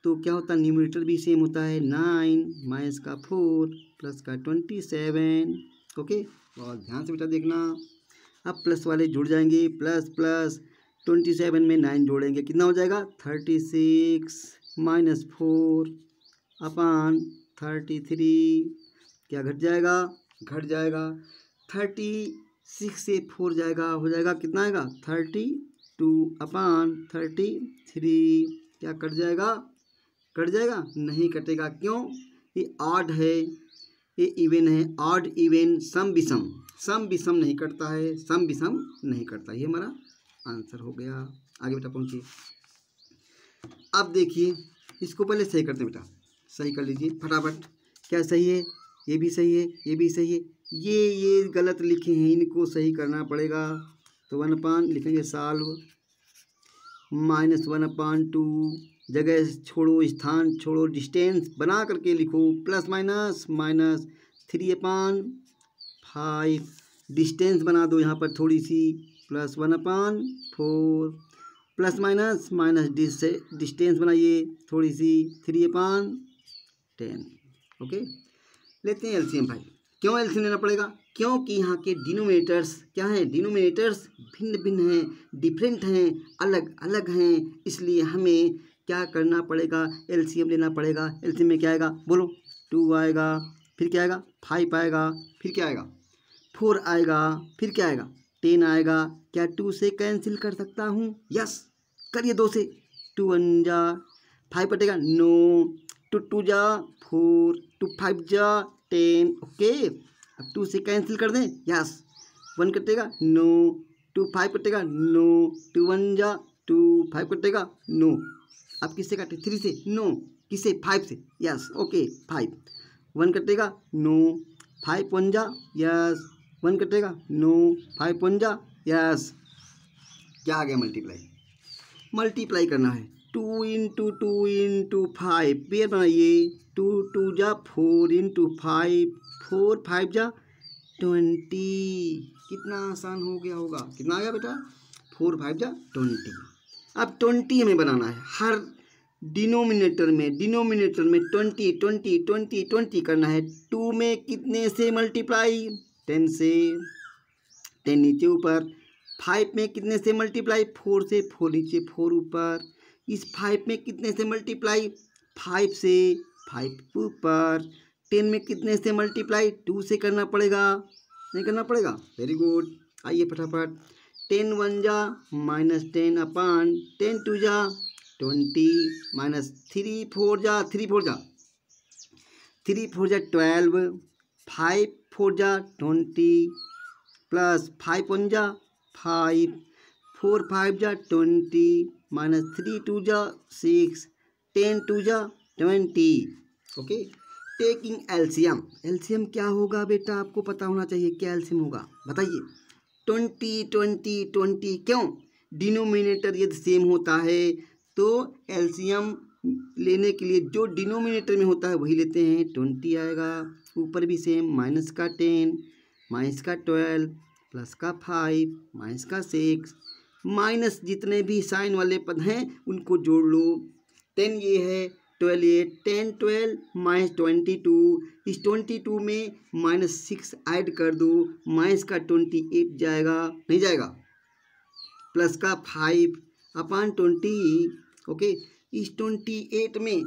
तो क्या होता है? न्यूमिनेटर भी सेम होता है। नाइन माइनस का फोर प्लस का ट्वेंटी सेवन। ओके? बहुत ध्यान से बेटा देखना। अब प्लस वाले जुड़ जाएँगे प्लस प्लस ट्वेंटी सेवन में नाइन जोड़ेंगे, कितना हो जाएगा? Thirty six minus four upon thirty three क्या घट जाएगा? घट जाएगा। थर्टी सिक्स से फोर जाएगा, हो जाएगा कितना आएगा? Thirty two upon thirty three क्या कट जाएगा? कट जाएगा? नहीं कटेगा, क्यों? ये ऑड है, ये इवन है ऑड इवन सम विषम सम विषम नहीं करता है, सम विषम नहीं करता ये हमारा आंसर हो गया। आगे बेटा पहुँचिए। अब देखिए, इसको पहले सही करते हैं बेटा। सही कर लीजिए, फटाफट। क्या सही है? ये भी सही है, ये भी सही है। ये ये गलत लिखे हैं, इनको सही करना पड़ेगा। तो वन अपान लिखेंगे solve. Minus one upon two. जगह छोड़ो, स्थान छोड़ो, डिस्टेंस बना करके लिखो। Plus minus minus three upon five distance बना दो यहाँ पर थोड़ी सी plus one upon four, plus minus minus distance बनाइए थोड़ी सी थ्री अपान टेन, ओके? लेते हैं एलसीएम भाई क्यों एलसीएम लेना पड़ेगा? क्योंकि यहाँ के डिनोमिनेटर्स क्या हैं? डिनोमिनेटर्स भिन्न भिन्न हैं, डिफरेंट हैं अलग अलग हैं, इसलिए हमें क्या करना पड़ेगा? एलसीएम लेना पड़ेगा। एलसीएम में क्या आएगा? बोलो, टू आएगा, फिर क्या आएगा? फाइव आएगा, फिर क्या आएगा? फोर आएगा, फिर क्या आएगा? टेन आएगा। क्या टू से कैंसिल कर सकता हूँ? यस, करिए दो से। टू वन जा, फाइव कटेगा नो, टू टू जा, फोर टू फाइव जा, टेन, ओके। अब टू से कैंसिल कर दें। यस, वन कटेगा। नो, टू फाइव कटेगा नो, टू वन जा, टू फाइव कटेगा। नो, अब किससे काटे? थ्री से। नो, किससे? फाइव से। Yes, okay, five. वन कटेगा। नो, फाइव वन जा। यस वन कटेगा, नो, फाइव वन जा, यस। क्या आ गया मल्टीप्लाई मल्टीप्लाई करना है। Two into two into five pair बनाइए। टू टू जा four into five four five जा ट्वेंटी कितना आसान हो गया होगा। कितना आ गया बेटा? फोर फाइव जा ट्वेंटी अब ट्वेंटी हमें बनाना है। हर डिनोमिनेटर में डिनोमिनेटर में ट्वेंटी ट्वेंटी ट्वेंटी ट्वेंटी करना है। टू में कितने से मल्टीप्लाई टेन से, टेन नीचे ऊपर। फाइव में कितने से मल्टीप्लाई? फोर से, फोर नीचे, फोर ऊपर। इस फाइव में कितने से मल्टीप्लाई? फाइव से, फाइव ऊपर। टेन में कितने से मल्टीप्लाई? टू से करना पड़ेगा। नहीं करना पड़ेगा? वेरी गुड आइए फटाफट। टेन वन जा, minus ten upon. Ten two जा, ट्वेंटी। माइनस थ्री फोर जा, थ्री फोर जा। थ्री फोर जा ट्वेल्व। फाइव फोर जा ट्वेंटी प्लस फाइव वन जा फाइव, फोर फाइव जा ट्वेंटी, माइनस थ्री टू जा सिक्स, टेन टू जा twenty. Okay? Taking LCM LCM क्या होगा बेटा? आपको पता होना चाहिए क्या एल्शियम होगा। बताइए। ट्वेंटी ट्वेंटी ट्वेंटी क्यों? डिनोमिनेटर यदि सेम होता है तो एल्शियम लेने के लिए जो डिनोमिनेटर में होता है वही लेते हैं। ट्वेंटी आएगा। ऊपर भी सेम माइनस का टेन माइनस का ट्वेल्व प्लस का फाइव माइनस का सिक्स माइनस जितने भी साइन वाले पद हैं, उनको जोड़ लो। टेन ये है ट्वेल्व ये ten twelve minus twenty two इस ट्वेंटी टू में माइनस सिक्स ऐड कर दो माइनस का ट्वेंटी एट जाएगा, नहीं जाएगा। प्लस का फाइव अपान ट्वेंटी ओके इस ट्वेंटी एट में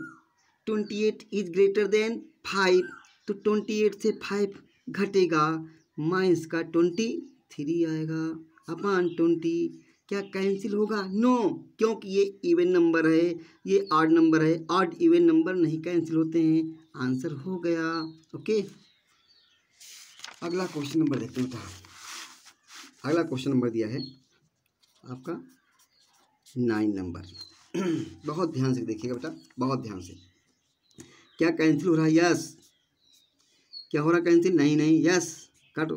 twenty eight is greater than five तो ट्वेंटी एट से फाइव घटेगा। माइनस का ट्वेंटी थ्री आएगा। अपान ट्वेंटी क्या कैंसिल होगा? नो क्योंकि ये इवन नंबर है, ये आड नंबर है। आड इवन नंबर नहीं कैंसिल होते हैं। आंसर हो गया। ओके अगला क्वेश्चन नंबर देखते हैं बेटा अगला क्वेश्चन नंबर दिया है आपका नाइन नंबर <clears throat> बहुत ध्यान से देखिएगा बेटा, बहुत ध्यान से। क्या कैंसिल हो रहा है? यस क्या हो रहा कैंसिल नहीं नहीं यस काटो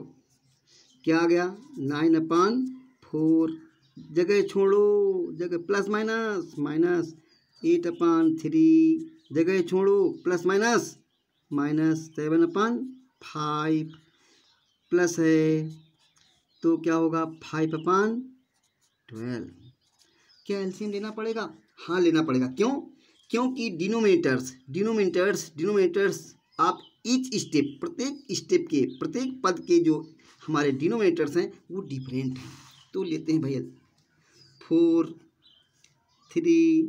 क्या आ गया? नाइन अपान फोर जगह छोड़ो, जगह plus minus minus eight upon three जगह छोड़ो plus minus minus seven upon five plus है तो क्या होगा? फाइव अपान ट्वेल्व क्या एल्सियम लेना पड़ेगा? हाँ लेना पड़ेगा। क्यों? क्योंकि डिनोमिनेटर्स डिनोमिनेटर्स डिनोमिनेटर्स आप ईच स्टेप प्रत्येक स्टेप के, प्रत्येक पद के जो हमारे डिनोमिनेटर्स हैं, वो डिफरेंट हैं। तो लेते हैं भैया। फोर थ्री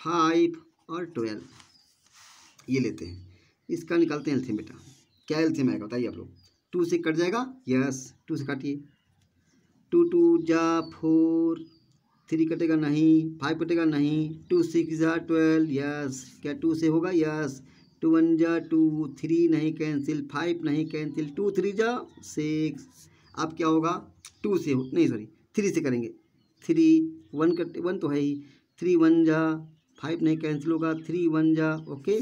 फाइव और ट्वेल्व ये लेते हैं। इसका निकालते हैं एल्सियम बेटा। क्या एल्सियम आएगा, बताइए आप लोग। टू से कट जाएगा? यस टू से काटिए। टू टू जा फोर थ्री कटेगा नहीं फाइव कटेगा नहीं। टू सिक्स जा ट्वेल्व यस क्या टू से होगा? यस टू वन जा टू थ्री नहीं कैंसिल फाइव नहीं कैंसिल टू थ्री जा सिक्स अब क्या होगा? टू से हो, नहीं सॉरी थ्री से करेंगे। थ्री वन कट वन तो है ही। थ्री वन जा फाइव नहीं कैंसिल होगा। थ्री वन जा ओके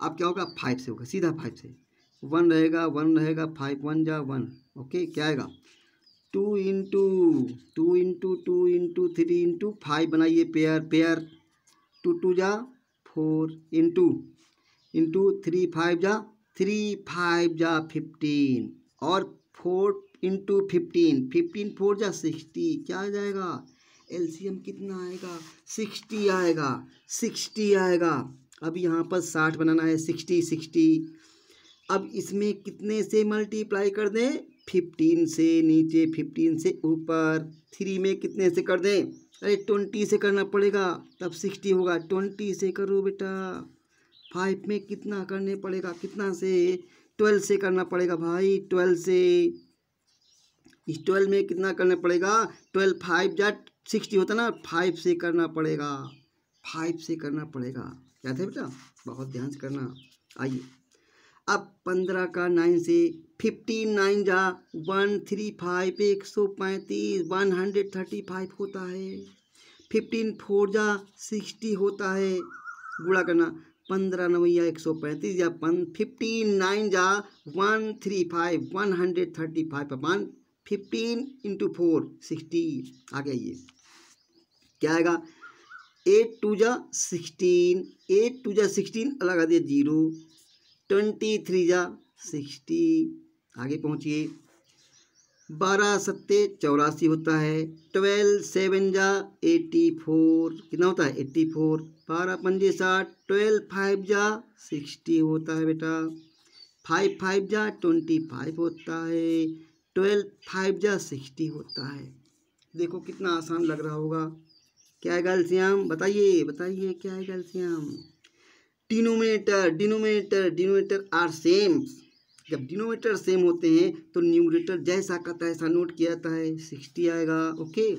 अब क्या होगा? फाइव से होगा, सीधा फाइव से। वन रहेगा वन रहेगा फाइव वन जा वन ओके क्या आएगा? Two into two into two into three into five बनाइए पेयर पेयर टू टू जा four into into three five जा थ्री फाइव जा फिफ्टीन और four into fifteen fifteen four जा सिक्सटी क्या आ जाएगा? एलसीएम कितना आएगा? सिक्सटी आएगा सिक्सटी आएगा। अब यहाँ पर साठ बनाना है सिक्सटी सिक्सटी अब इसमें कितने से मल्टीप्लाई कर दें? फिफ्टीन से, नीचे फिफ्टीन से ऊपर। थ्री में कितने से कर दें? अरे ट्वेंटी से करना पड़ेगा, तब सिक्सटी होगा। ट्वेंटी से करो बेटा। फाइव में कितना करने पड़ेगा? कितना से ट्वेल्व से करना पड़ेगा भाई? ट्वेल्व से इस ट्वेल्व में कितना करना पड़ेगा? ट्वेल्व फाइव जा सिक्सटी होता ना, फाइव से करना पड़ेगा। फाइव से करना पड़ेगा। क्या था बेटा? बहुत ध्यान से करना। आइए। अब पंद्रह का नाइन से फिफ्टीन, नाइन जा वन, थ्री, फाइव, एक सौ पैंतीस, वन हंड्रेड थर्टी फाइव होता है। फिफ्टीन, फोर जा सिक्सटी होता है। गुड़ा करना। पंद्रह नवैया एक सौ पैंतीस या पन फिफ्टीन नाइन जा one three five one hundred thirty five upon fifteen into four sixty आगे आइए क्या आएगा? एट टू जा सिक्सटीन एट टू जा सिक्सटीन अलग आ दिया ज़ीरो ट्वेंटी थ्री जा सिक्सटी आगे पहुँचिए। बारह सत्ते चौरासी होता है, ट्वेल्व सेवन जा एटी फोर, कितना होता है? एट्टी फोर, बारह पंजे साठ, ट्वेल्व फाइव जा सिक्सटी होता है बेटा। फाइव फाइव जा ट्वेंटी फाइव होता है, ट्वेल्व फाइव जा सिक्सटी होता है। देखो कितना आसान लग रहा होगा। क्या है गलसियाम बताइए बताइए, क्या है गलसियाम denominator denominator denominator are same जब डिनोमीटर सेम होते हैं तो न्यूमरेटर जैसा का तैसा नोट किया जाता है, सिक्सटी आएगा, okay?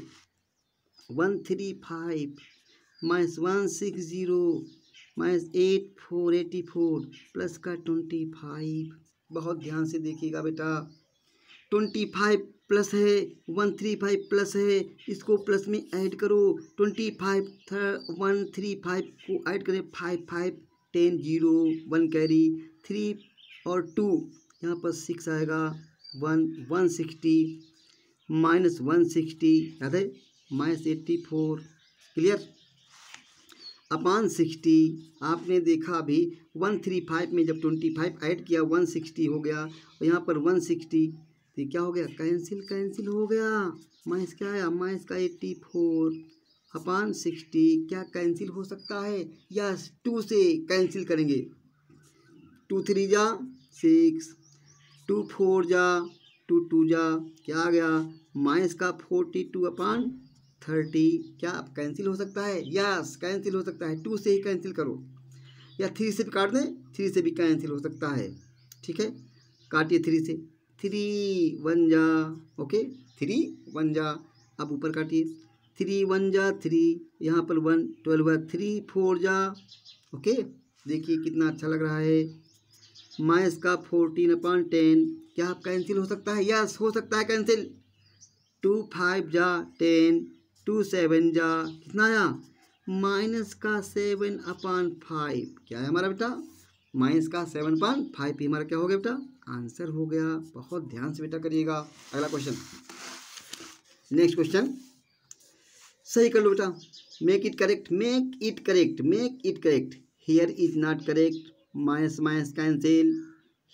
One three five, minus one six zero, minus eight four, eighty four, plus का ट्वेंटी फाइव। बहुत ध्यान से देखिएगा बेटा। ट्वेंटी फाइव प्लस है, वन थ्री फाइव प्लस है, इसको प्लस में ऐड करो। Twenty five one three five को ऐड करें, five five ten zero, one carry. Three और टू, यहाँ पर सिक्स आएगा one one sixty minus one sixty याद है? Minus eighty four clear upon sixty आपने देखा अभी वन थ्री फाइव में जब ट्वेंटी फाइव ऐड किया वन सिक्सटी हो गया, और यहाँ पर वन सिक्सटी तो क्या हो गया? कैंसिल कैंसिल हो गया। माइनस क्या आया? माइनस का एट्टी फोर अपान सिक्सटी क्या कैंसिल हो सकता है? यस टू से कैंसिल करेंगे। टू थ्री जा सिक्स, टू फोर जा, टू टू जा, क्या आ गया? माइनस का फोर्टी टू अपान थर्टी, क्या आप कैंसिल हो सकता है? यस कैंसिल हो सकता है। टू से ही कैंसिल करो। या थ्री से भी काट दें, थ्री से भी कैंसिल हो सकता है। ठीक है? काटिए थ्री से। थ्री वन जा, ओके? थ्री वन जा। अब ऊपर काटिए। थ्री वन जा, थ्री। यहाँ पर वन, ट्वेल्व थ्री फोर जा, ओके? देखिए कितना अच्छा लग रहा है। माइनस का फोर्टीन अपॉन टेन क्या कैंसिल हो सकता है? यस हो सकता है कैंसिल टू फाइव जा टेन टू सेवन जा कितना आया? माइनस का सेवन अपॉन फाइव क्या है हमारा बेटा? माइनस का सेवन अपॉन फाइव ही हमारा क्या हो गया बेटा? आंसर हो गया. बहुत ध्यान से बेटा करिएगा. अगला क्वेश्चन नेक्स्ट क्वेश्चन सही कर लो बेटा. Make it correct make it correct make it correct here is not correct minus minus cancel.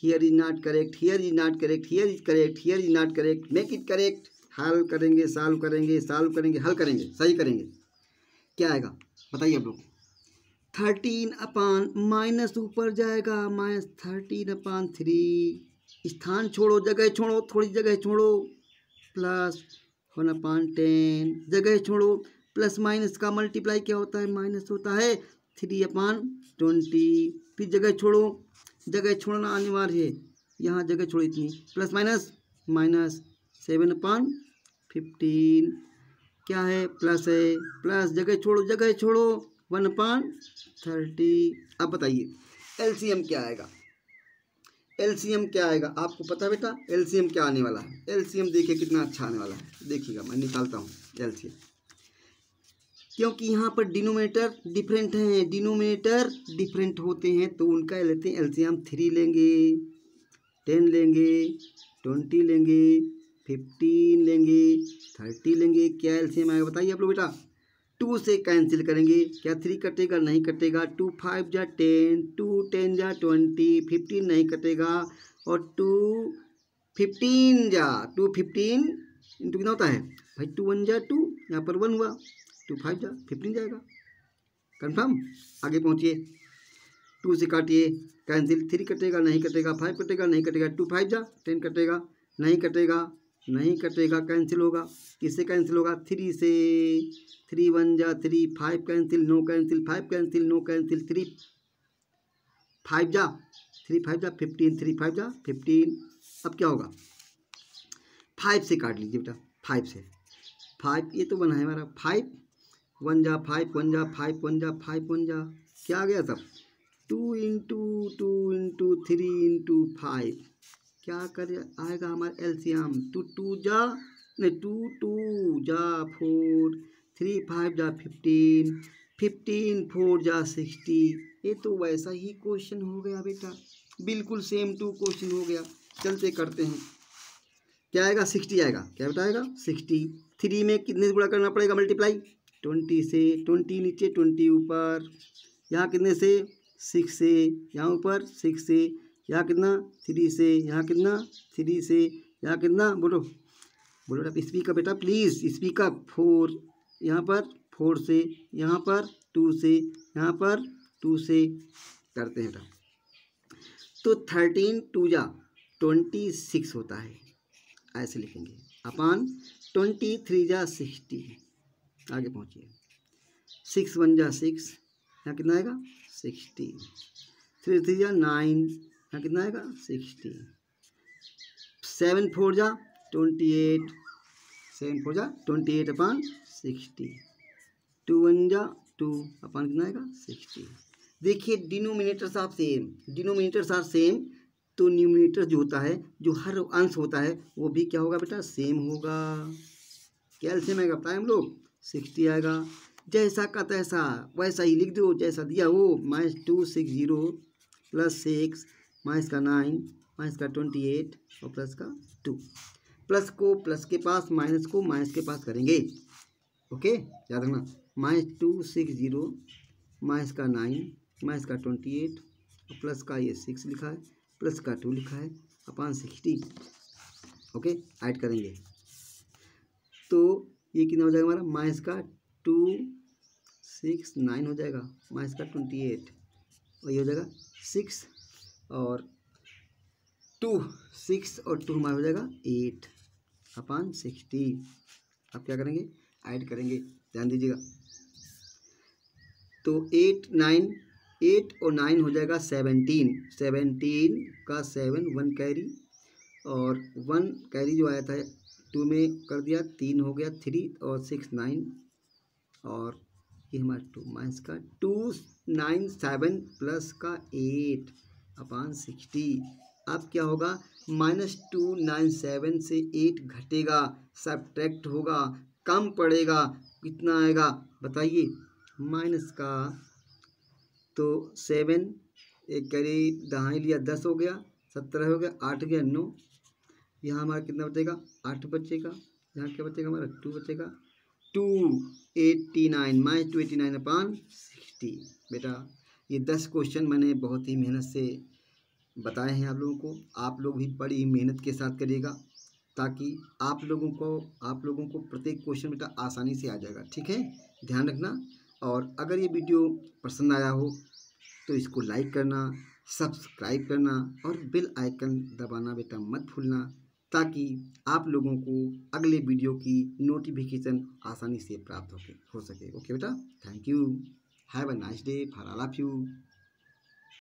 Here is not correct here is not correct here is correct here is not correct make it correct हल करेंगे solve करेंगे solve करेंगे, हल करेंगे, सही करेंगे। क्या आएगा? बताइए आप लोग। थर्टीन अपान माइनस ऊपर जाएगा माइनस थर्टीन अपान थ्री स्थान छोड़ो, जगह छोड़ो, थोड़ी जगह छोड़ो। प्लस वन अपान टेन जगह छोड़ो। प्लस माइनस का मल्टीप्लाई क्या होता है? माइनस होता है थ्री अपान ट्वेंटी फिर जगह छोड़ो। जगह छोड़ना अनिवार्य है। यहाँ जगह छोड़ो इतनी। Plus minus minus seven upon fifteen क्या है? प्लस है। प्लस जगह छोड़ो जगह छोड़ो। वन अपान थर्टी अब बताइए, एलसीएम क्या आएगा? एलसीएम क्या आएगा? आपको पता है बेटा, एलसीएम क्या आने वाला है? एलसीएम देखिए कितना अच्छा आने वाला है। देखिएगा, मैं निकालता हूँ, एलसीएम। क्योंकि यहाँ पर डिनोमीटर डिफरेंट हैं डिनोमीटर डिफरेंट होते हैं तो उनका लेते हैं एल्सियम थ्री लेंगे, टेन लेंगे, ट्वेंटी लेंगे, फिफ्टीन लेंगे, थर्टी लेंगे, क्या एलसीएम आएगा बताइए आप लोग बेटा? टू से कैंसिल करेंगे, क्या थ्री कटेगा, नहीं कटेगा? टू फाइव जा टेन, टू टेन जा ट्वेंटी, फिफ्टीन नहीं कटेगा, और टू फिफ्टीन जा, टू फिफ्टीन इंटू कितना होता है? भाई टू वन जा टू, यहाँ पर वन हुआ। टू फाइव जा फिफ्टीन जाएगा। कन्फर्म आगे पहुँचिए। टू से काटिए कैंसिल थ्री कटेगा, नहीं कटेगा। फाइव कटेगा, नहीं कटेगा। टू फाइव जा टेन कटेगा, नहीं कटेगा नहीं कटेगा। कैंसिल होगा। किससे कैंसिल होगा? थ्री से। थ्री वन जा three five cancel no cancel five cancel no cancel three five जा थ्री फाइव जा फिफ्टीन थ्री फाइव जा फिफ्टीन अब क्या होगा? फाइव से काट लीजिए बेटा। फाइव से। फाइव ये तो बना है हमारा। फाइव वन जा फाइव वन जा फाइव वन जा फाइव वन जा क्या आ गया सब? Two into two into, three into, five. क्या कर, आएगा हमारा एलसीएम टू टू जा, नहीं, टू टू जा फोर। थ्री, फाइव जा फिफ्टीन। फिफ्टीन, फोर जा सिक्सटी। ये तो वैसा ही क्वेश्चन हो गया बेटा। बिल्कुल सेम टू क्वेश्चन हो गया। चलते करते हैं। क्या आएगा? सिक्सटी आएगा। क्या बताएगा? सिक्सटी। थ्री में कितने से गुणा करना पड़ेगा? मल्टीप्लाई। ट्वेंटी से ट्वेंटी नीचे, ट्वेंटी ऊपर। यहाँ कितने से? सिक्स से। यहाँ ऊपर, सिक्स से। यहाँ कितना? थ्री से। यहाँ कितना? थ्री से। यहाँ कितना? बोलो। बोलो बेटा स्पीकर बेटा प्लीज़ स्पीकर फोर यहाँ पर फोर से। यहाँ पर टू से। यहाँ पर टू से। करते हैं तो थर्टीन टू जा। ट्वेंटी सिक्स होता है। ऐसे लिखेंगे। अपान ट्वेंटी थ्री जा सिक्सटी आगे पहुँचिए। सिक्स वन जा सिक्स, यहाँ कितना आएगा? सिक्सटी थ्री थ्री जा नाइन, यहाँ कितना आएगा? सिक्सटी सेवन फोर जा ट्वेंटी एट, सेवन फोर जा twenty eight upon sixty two one जा टू अपान कितना आएगा? सिक्सटी देखिए, डिनोमिनेटर्स आप सेम डिनोमिनेटर्स आर सेम तो न्यूमिनेटर जो होता है, जो हर अंश होता है, वो भी क्या होगा बेटा? सेम होगा। क्या एल्सियम बताए हम लोग। सिक्सटी आएगा। जैसा का तैसा, वैसा ही लिख दो, जैसा दिया हो minus two six zero plus six minus का नाइन माइनस का ट्वेंटी एट और प्लस का टू प्लस को प्लस के पास माइनस को माइनस के पास करेंगे। ओके याद रखना। Minus two six zero minus का नाइन माइनस का ट्वेंटी एट और प्लस का ये सिक्स लिखा है प्लस का टू लिखा है अपान सिक्सटी ओके ऐड करेंगे। तो ये कितना हो जाएगा हमारा? माइनस का टू सिक्स नाइन हो जाएगा। माइनस का ट्वेंटी एट और ये हो जाएगा सिक्स और टू सिक्स और टू हमारा हो जाएगा एट अपान सिक्सटी अब क्या करेंगे? ऐड करेंगे। ध्यान दीजिएगा। तो एट नाइन एट और नाइन हो जाएगा सेवनटीन सेवनटीन का सेवन वन कैरी और वन कैरी जो आया था टू में कर दिया तीन हो गया थ्री और सिक्स नाइन और ये हमारा टू माइनस का टू नाइन सेवन प्लस का एट अपान सिक्सटी अब क्या होगा? माइनस टू नाइन सेवन से एट घटेगा सब्ट्रैक्ट होगा, कम पड़ेगा, कितना आएगा? बताइए। माइनस का तो सेवन एक करी दहाई लिया दस हो गया, सत्रह हो गया, आठ गया, नौ। यहाँ हमारा कितना बचेगा? आठ बचेगा। यहाँ क्या बचेगा हमारा? टू बचेगा। Two, eighty nine minus two eighty nine अपान सिक्सटी बेटा, ये दस क्वेश्चन मैंने बहुत ही मेहनत से बताए हैं आप लोगों को। आप लोग भी बड़ी मेहनत के साथ करिएगा, ताकि आप लोगों को, आप लोगों को प्रत्येक क्वेश्चन बेटा आसानी से आ जाएगा। ठीक है? ध्यान रखना। और अगर ये वीडियो पसंद आया हो तो इसको लाइक करना सब्सक्राइब करना, और बेल आइकन दबाना बेटा मत भूलना। ताकि आप लोगों को अगले वीडियो की नोटिफिकेशन आसानी से प्राप्त हो सके। ओके बेटा? Thank you have a nice day for all of you